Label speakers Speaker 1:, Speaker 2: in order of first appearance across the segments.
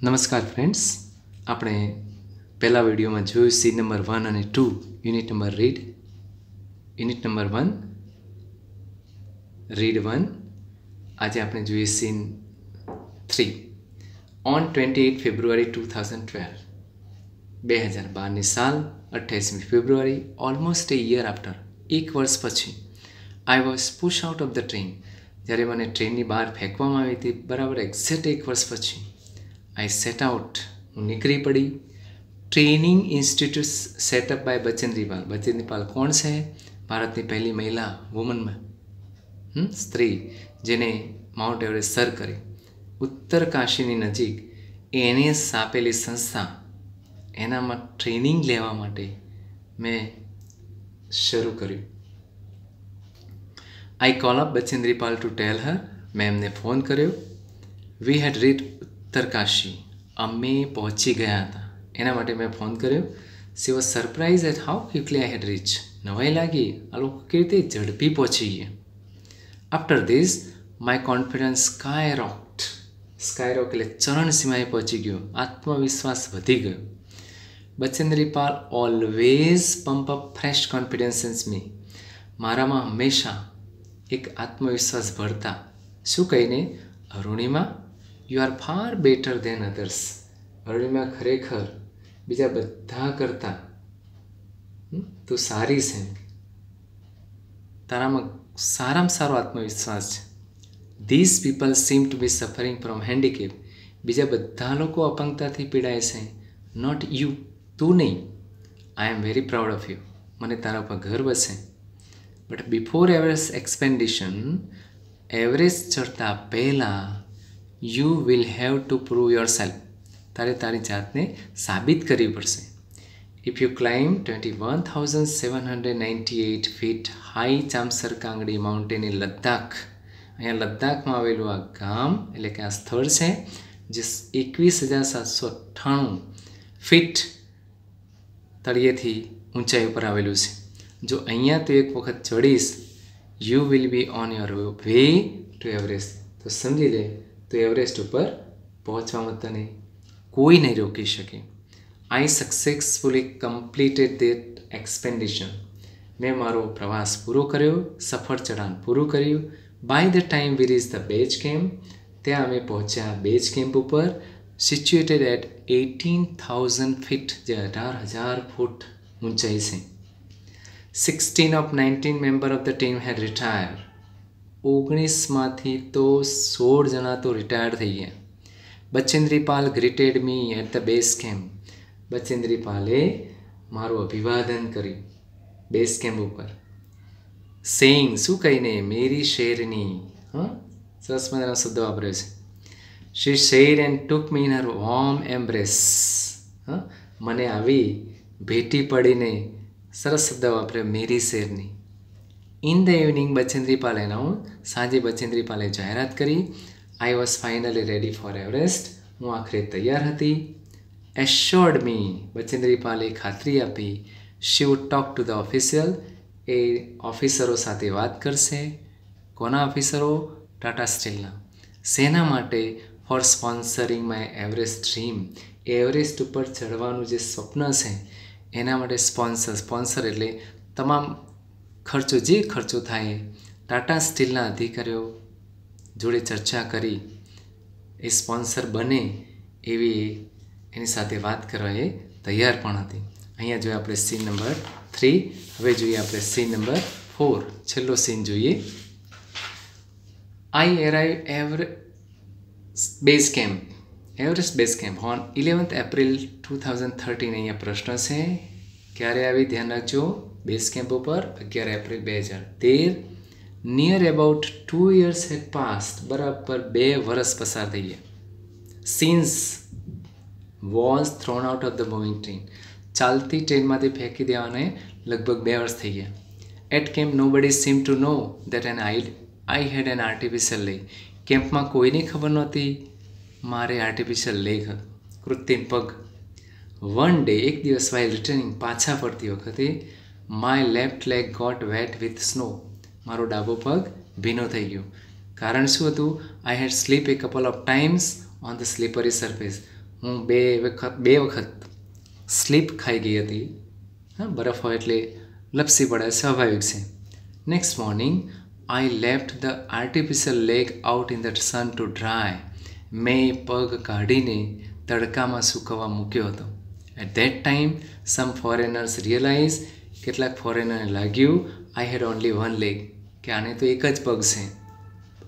Speaker 1: નમસ્કાર ફ્રેન્ડ્સ આપણે પહેલા વિડીયોમાં જોયું સીન નંબર વન અને two unit number read unit number one read one આજે આપણે જોઈએ scene three on twenty eight February two thousand twelve બે હજાર બારની સાલ, અઠ્યાવીસમી ફેબ્રુઆરી ઓલમોસ્ટ એ યર આફ્ટર એક વર્ષ પછી I was push out of the train જ્યારે મને ટ્રેનની બહાર ફેંકવામાં આવી હતી, બરાબર એક્ઝેક્ટ એક વર્ષ પછી. આઈ સેટ આઉટ હું નીકળી પડી training institute setup by Bachendri Pal Bachendri Pal કોણ છે ભારતની પહેલી મહિલા વુમનમાં સ્ત્રી જેને માઉન્ટ એવરેસ્ટ સર કરી ઉત્તર કાશીની નજીક એને સ્થાપેલી સંસ્થા એનામાં ટ્રેનિંગ લેવા માટે મેં શરૂ કર્યું I call up Bachendri Pal to tell her મેં એમને ફોન કર્યો વી હેડ રીડ ઉત્તરકાશી અમે પહોંચી ગયા હતા. એના માટે મેં ફોન કર્યો. She was surprise at how quickly I had reach નવાઈ લાગી. આ લોકો કેવી રીતે ઝડપી પહોંચી ગયા? After this my confidence sky rocketed sky rock એટલે ચરણ સીમાએ પહોંચી ગયો. આત્મવિશ્વાસ વધી ગયો. Bachendri Pal always pump up fresh confidence in me મારામાં હંમેશા એક આત્મવિશ્વાસ ભરતા શું કહીને? Arunima you are far better than others Arunima ખરેખર બીજા બધા કરતાં તું સારી છે. તારામાં સારામાં સારો આત્મવિશ્વાસ છે. This people seem to be suffering from handicap બીજા બધા લોકો અપંગતાથી પીડાય છે. નોટ યુ તું નહીં. I am very proud of you મને તારા પર ગર્વ છે. But before Everest expedition Everest ચડતા પહેલાં you will have to prove yourself તારે તારી જાતને સાબિત કરવી પડશે. If you climb twenty one thousand seven hundred ninety eight feet high Chamser Kangri mountain in Ladakh, અહીંયા લદ્દાખમાં આવેલું આ ગામ, એટલે કે આ સ્થળ છે, જે એકવીસ હજાર સાતસો અઠ્ઠાણું ફીટ તળિયેથી ઊંચાઈ ઉપર આવેલું છે. જો અહીંયા તું એક વખત ચડીશ you will be on your way to Everest તો સમજી લે તો એવરેસ્ટ ઉપર પહોંચવામાં તને કોઈ નહીં રોકી શકે આઈ સક્સેસફુલી કમ્પ્લીટેડ દેટ એક્સપેન્ડિશન મેં મારો પ્રવાસ પૂરો કર્યો સફળ ચઢાણ પૂરું કર્યું by the time V reach the base camp ત્યાં અમે પહોંચ્યા બેઝ કેમ્પ ઉપર situated at eighteen thousand fit જે અઢાર હજાર ફૂટ ઊંચાઈ છે sixteen of nineteen member of the team head retire ઓગણીસમાંથી તો સોળ જણા તો રિટાયર થઈ ગયા. Bachendri Pal greeted me at the base camp બચેન્દ્રીપાલે મારું અભિવાદન કર્યું બેઝ કેમ્પ ઉપર. સેઇંગ શું કહીને? મેરી શેરની, હા? સરસ મજાનો શબ્દ વાપર્યો છે. She share and took me in her warm embrace હા? મને આવી ભેટી પડીને સરસ શબ્દ વાપર્યો, મેરી શેરની. In the evening Bachendri Pal announce સાંજે બચેન્દ્રીપાલે જાહેરાત કરી I was finally ready for Everest હું આખરે તૈયાર હતી. એશ્યોર્ડ મી બચેન્દ્રીપાલે ખાતરી આપી she would talk to the official એ ઓફિસરો સાથે વાત કરશે. કોના ઓફિસરો ટાટા સ્ટીલના શેના માટે for sponsoring my Everest dream Everest ઉપર ચડવાનું જે સ્વપ્ન છે એના માટે સ્પોન્સર સ્પોન્સર એટલે તમામ ખર્ચો જે ખર્ચો થાય, ટાટા સ્ટીલના અધિકારીઓ જોડે ચર્ચા કરી, એ સ્પોન્સર બને એવી એની સાથે વાત કરવા એ તૈયાર પણ હતી. અહીંયા જોઈએ આપણે સીન નંબર થ્રી, હવે જોઈએ આપણે સીન નંબર ફોર, છેલ્લો સીન જોઈએ. I arrive ever, base camp, Everest base camp on eleventh April two thousand thirteen, અહીંયા પ્રશ્ન છે ક્યારે આવી ધ્યાન રાખજો બેઝ કેમ્પ ઉપર અગિયાર એપ્રિલ બે હજાર તેર. Near about two years had passed બરાબર બે વર્ષ પસાર થઈ ગયા. Since was thrown out of the moving train ચાલતી ટ્રેનમાંથી ફેંકી દેવાને લગભગ બે વર્ષ થઈ ગયા. At camp nobody seem to know that an I I had an artificial leg કેમ્પમાં કોઈને ખબર નહોતી? મારે આર્ટિફિશિયલ લેગ કૃત્રિમ પગ વન ડે એક દિવસ વાઇલ રિટર્નિંગ પાછા પડતી વખતે my left leg got wet with snow મારો ડાબો પગ ભીનો થઈ ગયો. કારણ શું હતું? I had slip a couple of times on the slippery surface હું બે વખત બે વખત સ્લીપ ખાઈ ગઈ હતી. હા, બરફ હોય એટલે લપસી પડે, સ્વાભાવિક છે. Next morning I left the artificial leg out in the sun to dry મેં પગ કાઢીને તડકામાં સૂકવવા મૂક્યો હતો. At that time some foreigners realize કેટલાક ફોરેનરને લાગ્યું I had only one leg કે આને તો એક જ પગ છે.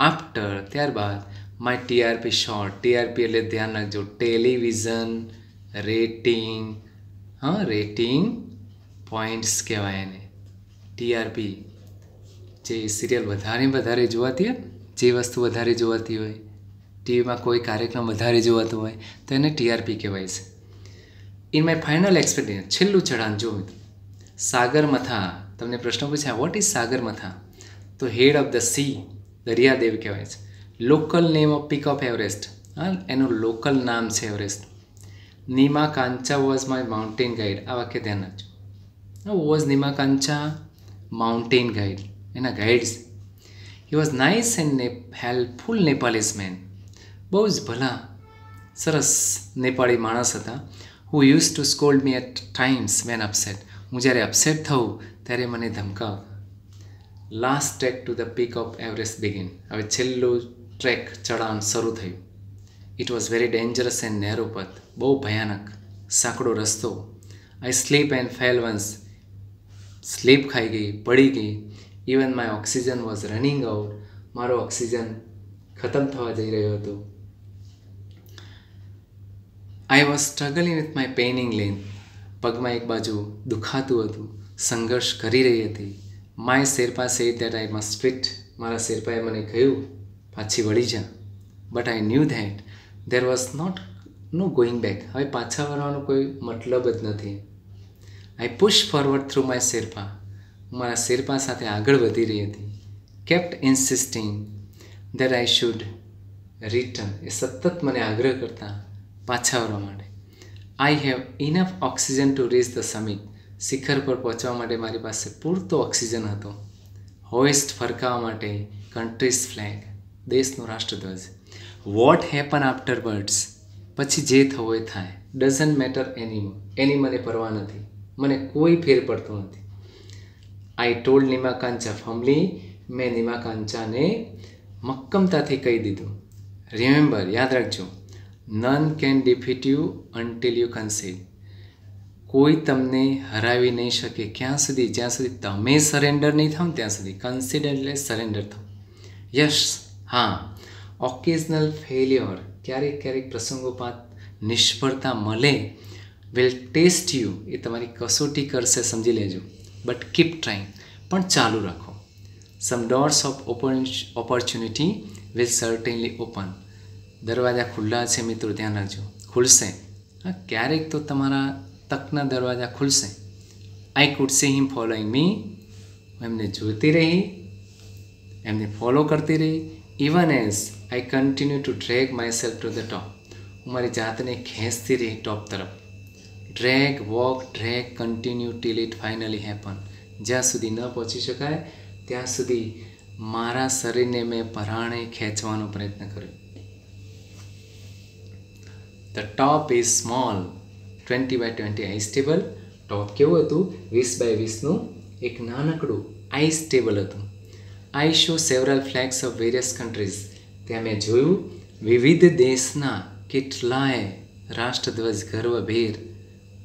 Speaker 1: આફ્ટર ત્યારબાદ માય ટીઆરપી શોર્ટ ટીઆરપી એટલે ધ્યાન રાખજો ટેલિવિઝન રેટિંગ હા રેટિંગ પોઈન્ટ્સ કહેવાય એને. ટીઆરપી જે સિરિયલ વધારે વધારે જોવાતી હોય જે વસ્તુ વધારે જોવાતી હોય ટીવીમાં કોઈ કાર્યક્રમ વધારે જોવાતો હોય, તો એને ટીઆરપી કહેવાય છે. ઇન માય ફાઇનલ એક્સપિરિયન્સ છેલ્લું ચઢાણ જો સાગરમથા તમને પ્રશ્ન પૂછ્યા વોટ ઇઝ સાગરમથા તો હેડ ઓફ ધ સી દરિયાદેવ કહેવાય છે. Local name of peak of Everest હા, એનું લોકલ નામ છે Everest Nima Kancha was my mountain guide આ વાક્ય ધ્યાન રાખજો. Was Nima Kancha mountain guide એના guides he was nice and ને હેલ્પફુલ નેપાલીઝ મેન બહુ જ ભલા, સરસ નેપાળી માણસ હતા. Who use to scold me at times when upset હું જ્યારે અપસેટ થઉં, ત્યારે મને ધમકાવ. Last track to the peak of Everest begin હવે છેલ્લું ટ્રેક ચઢાણ શરૂ થયું. It was very dangerous and narrow path બહુ ભયાનક. સાંકડો રસ્તો. I slip and fell once slip ખાઈ ગઈ, પડી ગઈ. Even my oxygen was running out મારો ઓક્સિજન ખતમ થવા જઈ રહ્યો હતો. I was struggling with my paining lane પગમાં એક બાજુ દુખાતું હતું. સંઘર્ષ કરી રહી હતી. My Sherpa say that I must fit મારા શેરપાએ મને કહ્યું, પાછી વળી જા. But I knew that there was not no going back હવે પાછા વળવાનો કોઈ મતલબ જ નથી. I push forward through my Sherpa. હું મારા શેરપા સાથે આગળ વધી રહી હતી. Kept insisting that I should return એ સતત મને આગ્રહ કરતા પાછા આવવા માટે. I have enough oxygen to reach the summit શિખર પર પહોંચવા માટે મારી પાસે પૂરતો ઓક્સિજન હતો. હોઇસ્ટ ફરકાવવા માટે કન્ટ્રીઝ ફ્લેગ દેશનો રાષ્ટ્રધ્વજ. વોટ હેપન આફ્ટર બર્ડ્સ પછી જે થવો એ થાય. ડઝન્ટ મેટર એની એની મને પરવા નથી. મને કોઈ ફેર પડતો નથી. આઈ ટોલ્ડ નિમાકાંચા ફમલી મેં નિમાકાંચાને મક્કમતાથી કહી દીધું. રિમેમ્બર યાદ રાખજો. None can defeat you until you concede કોઈ તમને હરાવી નહીં શકે. ક્યાં સુધી? જ્યાં સુધી તમે સરેન્ડર નહીં થાવ ત્યાં સુધી કન્સિડર એટલે સરેન્ડર થાવ. યસ હા. ઓકેઝનલ ફેલિયર ક્યારેક ક્યારેક પ્રસંગોપાત નિષ્ફળતા મળે. વિલ ટેસ્ટ યુ એ તમારી કસોટી કરશે, સમજી લેજો. બટ કીપ ટ્રાઈંગ પણ ચાલુ રાખો. Some doors of opportunity will certainly open દરવાજા ખુલ્લા છે મિત્રો, ધ્યાન રાખજો. ખુલશે. હા, ક્યારેક તો તમારા તકના દરવાજા ખુલશે. I could see him following me એમને જોતી રહી. એમને ફોલો કરતી રહી. Even as I continue to drag myself to the top હું મારી જાતને ખેંચતી રહી ટોપ તરફ. Drag walk drag continue till it finally happen જ્યાં સુધી ન પહોંચી શકાય, ત્યાં સુધી મારા શરીરને મેં પરાણે ખેંચવાનો પ્રયત્ન કર્યો. The top is small twenty by twenty ice table top કેવું હતું? વીસ બાય વીસનું એક નાનકડું આઈસ ટેબલ હતું. I saw several flags of various countries ત્યાં મેં જોયું. વિવિધ દેશના કેટલાય રાષ્ટ્રધ્વજ ગર્વભેર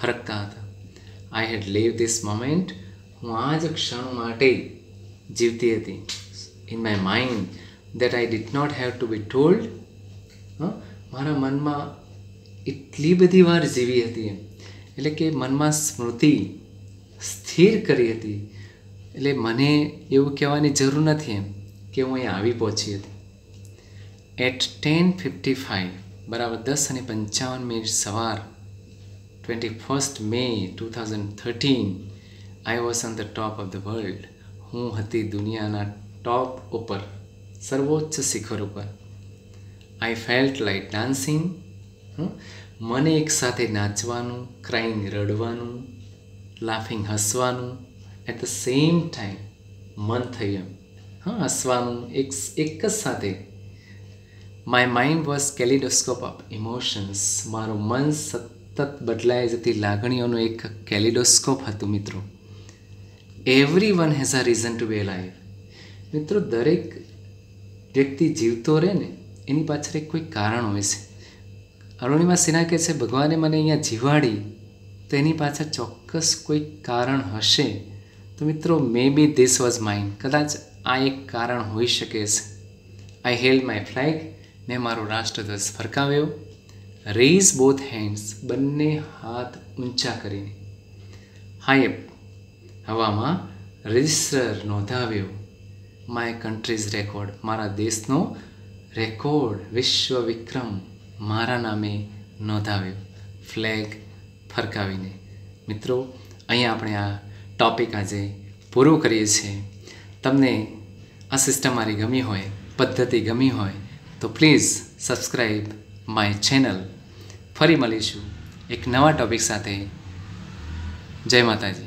Speaker 1: ફરકતા હતા. I had live this moment હું આ જ ક્ષણ માટે જીવતી હતી. In my mind that I did not have to be told મારા મનમાં એટલી બધી વાર જીવી હતી એમ. એટલે કે મનમાં સ્મૃતિ સ્થિર કરી હતી. એટલે મને એવું કહેવાની જરૂર નથી એમ કે હું અહીં આવી પહોંચી હતી. એટ ટેન ફિફ્ટી ફાઇવ બરાબર દસ અને પંચાવન મિનિટ સવાર twenty first May two thousand thirteen I was on the top of the world હું હતી દુનિયાના ટોપ ઉપર, સર્વોચ્ચ શિખર ઉપર. આઈ ફેલ્ટ લાઈક ડાન્સિંગ મને એક સાથે નાચવાનું ક્રાઇંગ રડવાનું લાફિંગ હસવાનું એટ ધ સેમ ટાઈમ મન થયું એમ. હા, હસવાનું એક એક જ સાથે. My mind was kaleidoscope of emotions મારું મન સતત બદલાઈ જતી લાગણીઓનું એક કેલિડોસ્કોપ હતું, મિત્રો. Every one has a reason to be live મિત્રો, દરેક વ્યક્તિ જીવતો રહે ને, એની પાછળ એક કોઈ કારણ હોય છે. અરુણિમા સિન્હા કહે છે, ભગવાને મને અહીંયા જીવાડી, તો એની પાછળ ચોક્કસ કોઈ કારણ હશે? તો મિત્રો maybe this was mind કદાચ આ એક કારણ હોઈ શકે છે. આઈ હેલ્ડ માય ફ્લેગ મેં મારો રાષ્ટ્રધ્વજ ફરકાવ્યો. રેઝ બોથ હેન્ડ્સ બંને હાથ ઊંચા કરીને. હાયપ હવામાં રજિસ્ટર નોંધાવ્યો. માય કન્ટ્રીઝ રેકોર્ડ મારા દેશનો રેકોર્ડ વિશ્વ વિક્રમ. મારા નામે નોંધાવ્યો. ફ્લેગ ફરકાવીને. મિત્રો, અહીંયા આપણે આ ટોપિક આજે પૂરું કરીએ છીએ. તમને આ સિસ્ટમ મારી ગમી હોય, પદ્ધતિ ગમી હોય, તો પ્લીઝ સબસ્ક્રાઈબ માય ચેનલ ફરી મળીશું એક નવા ટોપિક સાથે. જય માતાજી.